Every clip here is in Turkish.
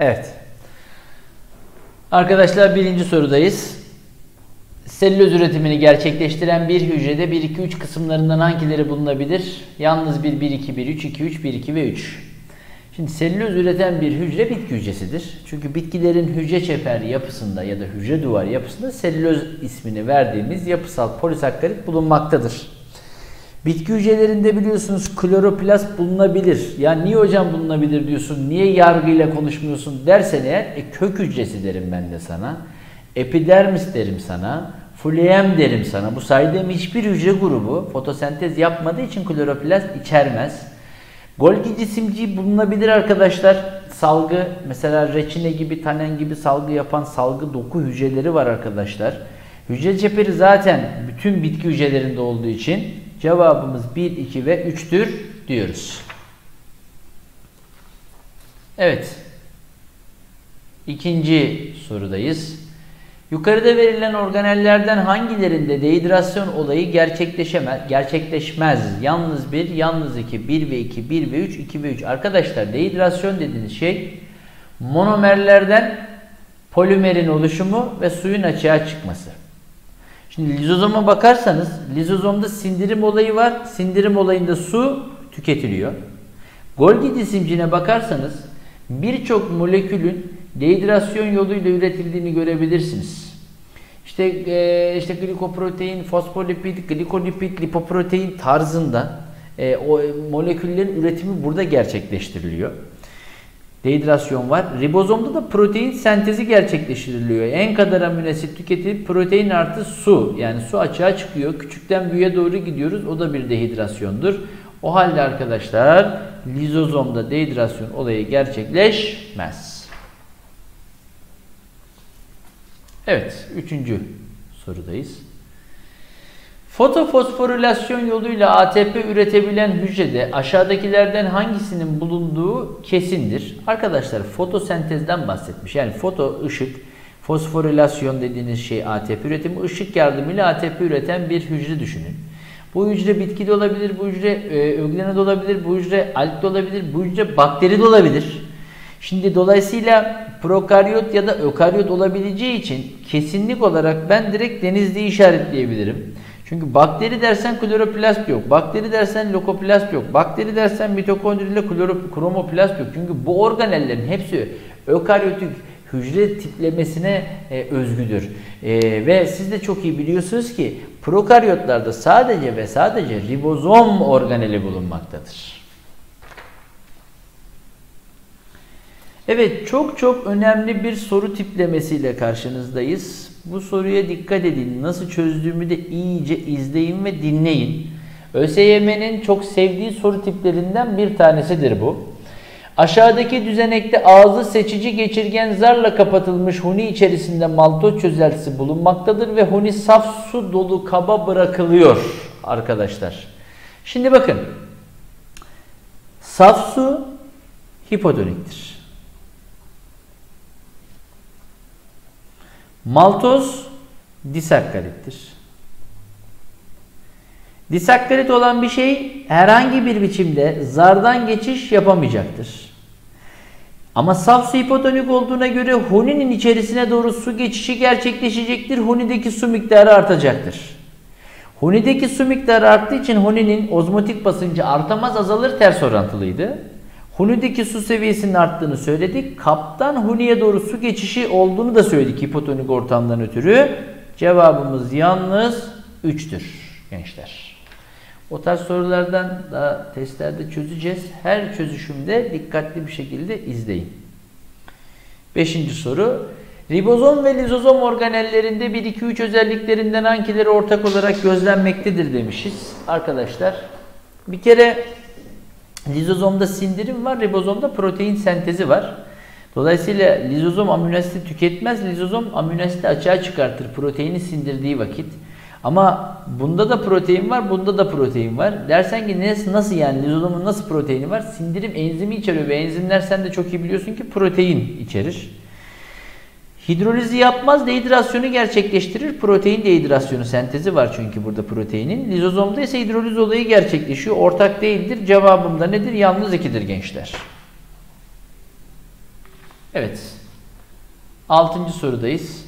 Evet. Arkadaşlar birinci sorudayız. Selüloz üretimini gerçekleştiren bir hücrede 1, 2, 3 kısımlarından hangileri bulunabilir? Yalnız bir 1, 2, 1, 3, 2, 3, 1, 2 ve 3. Şimdi selüloz üreten bir hücre bitki hücresidir. Çünkü bitkilerin hücre çeper yapısında ya da hücre duvar yapısında selüloz ismini verdiğimiz yapısal polisakkarit bulunmaktadır. Bitki hücrelerinde biliyorsunuz kloroplast bulunabilir. Ya niye hocam bulunabilir diyorsun, niye yargıyla konuşmuyorsun dersen eğer e, kök hücresi derim ben de sana. Epidermis derim sana. Phloem derim sana. Bu saydığım hiçbir hücre grubu fotosentez yapmadığı için kloroplast içermez. Golgi cisimciği bulunabilir arkadaşlar. Salgı mesela reçine gibi, tanen gibi salgı yapan salgı doku hücreleri var arkadaşlar. Hücre çeperi zaten bütün bitki hücrelerinde olduğu için cevabımız 1, 2 ve 3'tür diyoruz. Evet. İkinci sorudayız. Yukarıda verilen organellerden hangilerinde dehidrasyon olayı gerçekleşemez, gerçekleşmez? Yalnız 1, yalnız 2, 1 ve 2, 1 ve 3, 2 ve 3. Arkadaşlar dehidrasyon dediğiniz şey monomerlerden polimerin oluşumu ve suyun açığa çıkması. Şimdi lizozoma bakarsanız lizozomda sindirim olayı var. Sindirim olayında su tüketiliyor. Golgi cisimcine bakarsanız birçok molekülün dehidrasyon yoluyla üretildiğini görebilirsiniz. İşte e, işte glikoprotein, fosfolipid, glikolipid, lipoprotein tarzında e, o moleküllerin üretimi burada gerçekleştiriliyor. Dehidrasyon var. Ribozomda da protein sentezi gerçekleştiriliyor. En kadar amino asit tüketilip protein artı su yani su açığa çıkıyor. Küçükten büyüğe doğru gidiyoruz. O da bir dehidrasyondur. O halde arkadaşlar lizozomda dehidrasyon olayı gerçekleşmez. Evet, üçüncü sorudayız. Fotofosforilasyon yoluyla ATP üretebilen hücrede aşağıdakilerden hangisinin bulunduğu kesindir. Arkadaşlar fotosentezden bahsetmiş. Yani foto ışık, fosforilasyon dediğiniz şey ATP üretimi, ışık yardımıyla ATP üreten bir hücre düşünün. Bu hücre bitki de olabilir, bu hücre e, öglene de olabilir, bu hücre alg de olabilir, bu hücre bakteri de olabilir. Şimdi dolayısıyla prokaryot ya da ökaryot olabileceği için kesinlik olarak ben direkt denizliği işaretleyebilirim. Çünkü bakteri dersen kloroplast yok. Bakteri dersen lokoplast yok. Bakteri dersen mitokondri ile kromoplast yok. Çünkü bu organellerin hepsi ökaryotik hücre tiplemesine e, özgüdür. E, ve siz de çok iyi biliyorsunuz ki prokaryotlarda sadece ve sadece ribozom organeli bulunmaktadır. Evet çok çok önemli bir soru tiplemesiyle karşınızdayız. Bu soruya dikkat edin. Nasıl çözdüğümü de iyice izleyin ve dinleyin. ÖSYM'nin çok sevdiği soru tiplerinden bir tanesidir bu. Aşağıdaki düzenekte ağzı seçici geçirgen zarla kapatılmış huni içerisinde maltoz çözeltisi bulunmaktadır ve huni saf su dolu kaba bırakılıyor arkadaşlar. Şimdi bakın. Saf su hipotoniktir. Maltoz disakkarittir. Disakkarit olan bir şey herhangi bir biçimde zardan geçiş yapamayacaktır. Ama saf su hipotonik olduğuna göre huninin içerisine doğru su geçişi gerçekleşecektir. Hunideki su miktarı artacaktır. Hunideki su miktarı arttığı için huninin ozmotik basıncı artamaz azalır ters orantılıydı. Huni'deki su seviyesinin arttığını söyledik. Kaptan Huni'ye doğru su geçişi olduğunu da söyledik hipotonik ortamdan ötürü. Cevabımız yalnız 3'tür gençler. O tarz sorulardan da testlerde çözeceğiz. Her çözüşümde dikkatli bir şekilde izleyin. Beşinci soru. Ribozom ve lizozom organellerinde 1-2-3 özelliklerinden hangileri ortak olarak gözlenmektedir demişiz. Arkadaşlar bir kere Lizozomda sindirim var, ribozomda protein sentezi var. Dolayısıyla lizozom aminoasiti tüketmez, lizozom aminoasiti açığa çıkartır proteini sindirdiği vakit. Ama bunda da protein var, bunda da protein var. Dersen ki nasıl yani lizozomun nasıl proteini var? Sindirim enzimi içeriyor ve enzimler sen de çok iyi biliyorsun ki protein içerir. Hidrolizi yapmaz, dehidrasyonu gerçekleştirir. Protein dehidrasyonu sentezi var çünkü burada proteinin. Lizozomda ise hidroliz olayı gerçekleşiyor. Ortak değildir. Cevabım da nedir? Yalnız ikidir gençler. Evet. Altıncı sorudayız.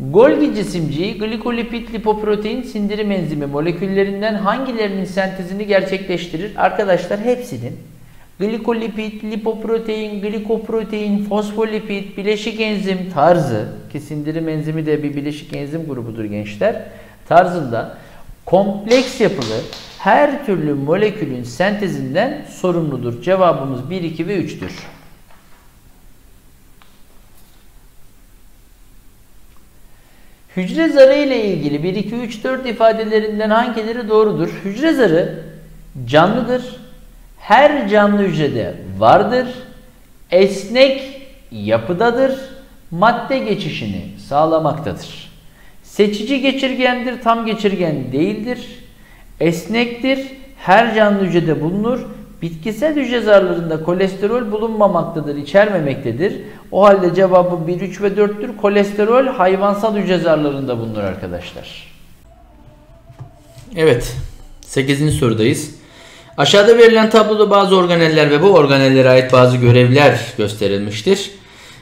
Golgi cisimciği glikolipid lipoprotein sindirim enzimi moleküllerinden hangilerinin sentezini gerçekleştirir? Arkadaşlar hepsinin glikolipid, lipoprotein, glikoprotein, fosfolipid, bileşik enzim tarzı ki sindirim enzimi de bir bileşik enzim grubudur gençler tarzında kompleks yapılı her türlü molekülün sentezinden sorumludur. Cevabımız 1, 2 ve 3'tür. Hücre zarı ile ilgili 1, 2, 3, 4 ifadelerinden hangileri doğrudur? Hücre zarı canlıdır. Her canlı hücrede vardır. Esnek yapıdadır. Madde geçişini sağlamaktadır. Seçici geçirgendir, tam geçirgen değildir. Esnektir, her canlı hücrede bulunur. Bitkisel hücre zarlarında kolesterol bulunmamaktadır, içermemektedir. O halde cevabı 1, 3 ve 4'tür. Kolesterol hayvansal hücre zarlarında bulunur arkadaşlar. Evet, 8. sorudayız. Aşağıda verilen tabloda bazı organeller ve bu organellere ait bazı görevler gösterilmiştir.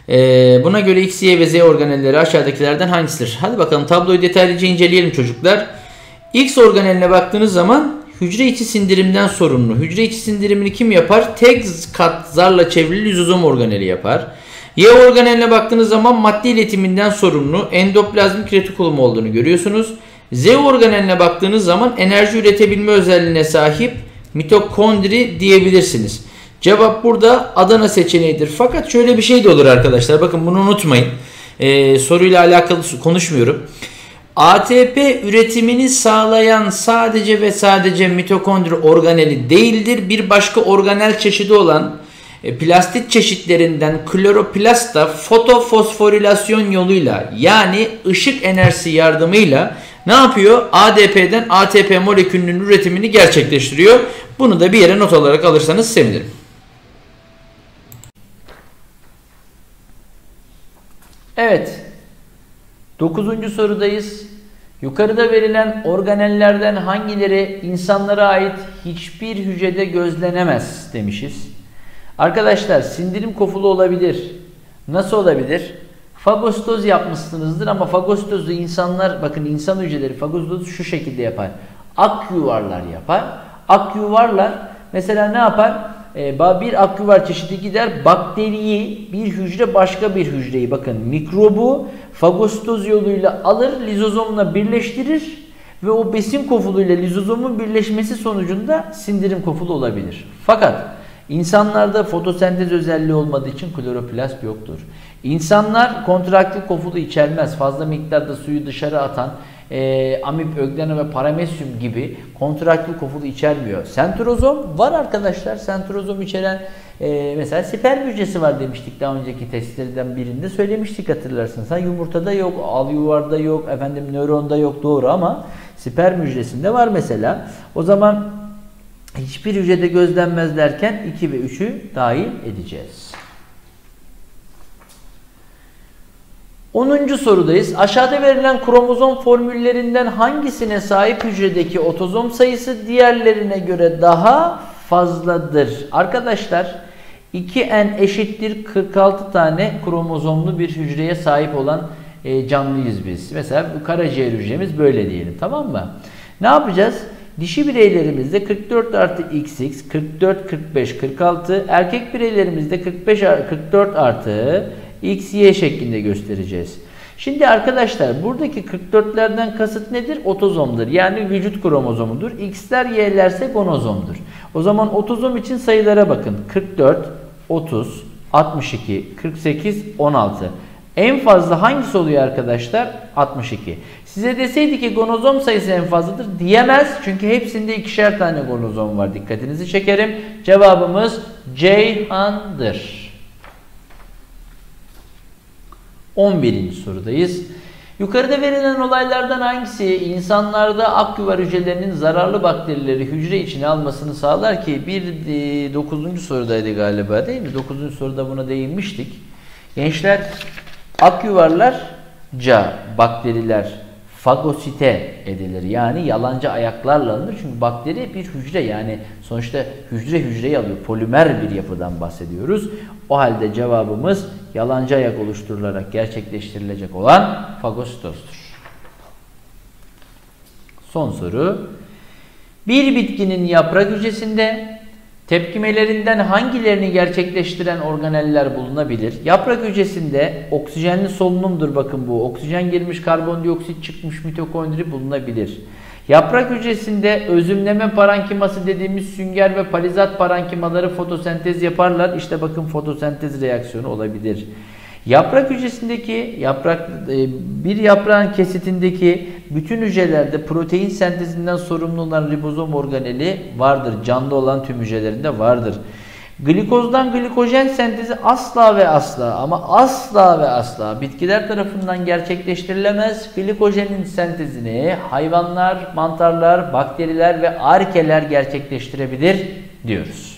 Ee, buna göre X, Y ve Z organelleri aşağıdakilerden hangisidir? Hadi bakalım tabloyu detaylıca inceleyelim çocuklar. X organeline baktığınız zaman hücre içi sindirimden sorumlu. Hücre içi sindirimini kim yapar? Tek kat zarla çevrili lizozom organeli yapar. Y organeline baktığınız zaman madde iletiminden sorumlu endoplazmik retikulum olduğunu görüyorsunuz. Z organeline baktığınız zaman enerji üretebilme özelliğine sahip mitokondri diyebilirsiniz. Cevap burada Adana seçeneğidir. Fakat şöyle bir şey de olur arkadaşlar. Bakın bunu unutmayın. Ee, soruyla alakalı konuşmuyorum. ATP üretimini sağlayan sadece ve sadece mitokondri organeli değildir. Bir başka organel çeşidi olan e, plastit çeşitlerinden kloroplast da fotofosforilasyon yoluyla yani ışık enerjisi yardımıyla ne yapıyor? ADP'den ATP molekülünün üretimini gerçekleştiriyor. Bunu da bir yere not olarak alırsanız sevinirim. Evet. Dokuzuncu sorudayız. Yukarıda verilen organellerden hangileri insanlara ait hiçbir hücrede gözlenemez demişiz. Arkadaşlar sindirim kofulu olabilir. Nasıl olabilir? Fagostoz yapmışsınızdır ama fagostozu insanlar bakın insan hücreleri fagostozu şu şekilde yapar. Ak yuvarlar yapar. Ak yuvarlar mesela ne yapar? Ee, bir aküvar çeşidi gider bakteriyi bir hücre başka bir hücreyi bakın mikrobu fagostoz yoluyla alır lizozomla birleştirir ve o besin kofuluyla lizozomun birleşmesi sonucunda sindirim kofulu olabilir. Fakat insanlarda fotosentez özelliği olmadığı için kloroplast yoktur. İnsanlar kontraktil kofulu içermez. Fazla miktarda suyu dışarı atan e, amip, öglena ve paramesyum gibi kontraktil kofulu içermiyor. Sentrozom var arkadaşlar. Sentrozom içeren e, mesela sperm hücresi var demiştik daha önceki testlerden birinde söylemiştik hatırlarsınız. Ha, yumurtada yok, al yuvarda yok, efendim nöronda yok doğru ama sperm hücresinde var mesela. O zaman hiçbir hücrede gözlenmez derken 2 ve 3'ü dahil edeceğiz. 10. sorudayız. Aşağıda verilen kromozom formüllerinden hangisine sahip hücredeki otozom sayısı diğerlerine göre daha fazladır? Arkadaşlar 2n eşittir 46 tane kromozomlu bir hücreye sahip olan e, canlıyız biz. Mesela bu karaciğer hücremiz böyle diyelim tamam mı? Ne yapacağız? Dişi bireylerimizde 44 artı XX, 44, 45, 46. Erkek bireylerimizde 45, 44 artı X, Y şeklinde göstereceğiz. Şimdi arkadaşlar buradaki 44'lerden kasıt nedir? Otozomdur. Yani vücut kromozomudur. X'ler Y'lerse gonozomdur. O zaman otozom için sayılara bakın. 44, 30, 62, 48, 16. En fazla hangisi oluyor arkadaşlar? 62. Size deseydi ki gonozom sayısı en fazladır diyemez. Çünkü hepsinde ikişer tane gonozom var. Dikkatinizi çekerim. Cevabımız Ceyhan'dır. 11. sorudayız. Yukarıda verilen olaylardan hangisi insanlarda aküvar hücrelerinin zararlı bakterileri hücre içine almasını sağlar ki bir 9. E, sorudaydı galiba değil mi? 9. soruda buna değinmiştik. Gençler ak yuvarlarca bakteriler fagosite edilir. Yani yalancı ayaklarla alınır. Çünkü bakteri bir hücre yani sonuçta hücre hücreyi alıyor. Polimer bir yapıdan bahsediyoruz. O halde cevabımız yalancı ayak oluşturularak gerçekleştirilecek olan fagositozdur. Son soru. Bir bitkinin yaprak hücresinde tepkimelerinden hangilerini gerçekleştiren organeller bulunabilir? Yaprak hücresinde oksijenli solunumdur bakın bu. Oksijen girmiş karbondioksit çıkmış mitokondri bulunabilir. Yaprak hücresinde özümleme parankiması dediğimiz sünger ve palizat parankimaları fotosentez yaparlar. İşte bakın fotosentez reaksiyonu olabilir. Yaprak hücresindeki yaprak e, bir yaprağın kesitindeki bütün hücrelerde protein sentezinden sorumlu olan ribozom organeli vardır. Canlı olan tüm hücrelerinde vardır. Glikozdan glikojen sentezi asla ve asla ama asla ve asla bitkiler tarafından gerçekleştirilemez. Glikojenin sentezini hayvanlar, mantarlar, bakteriler ve arkeler gerçekleştirebilir diyoruz.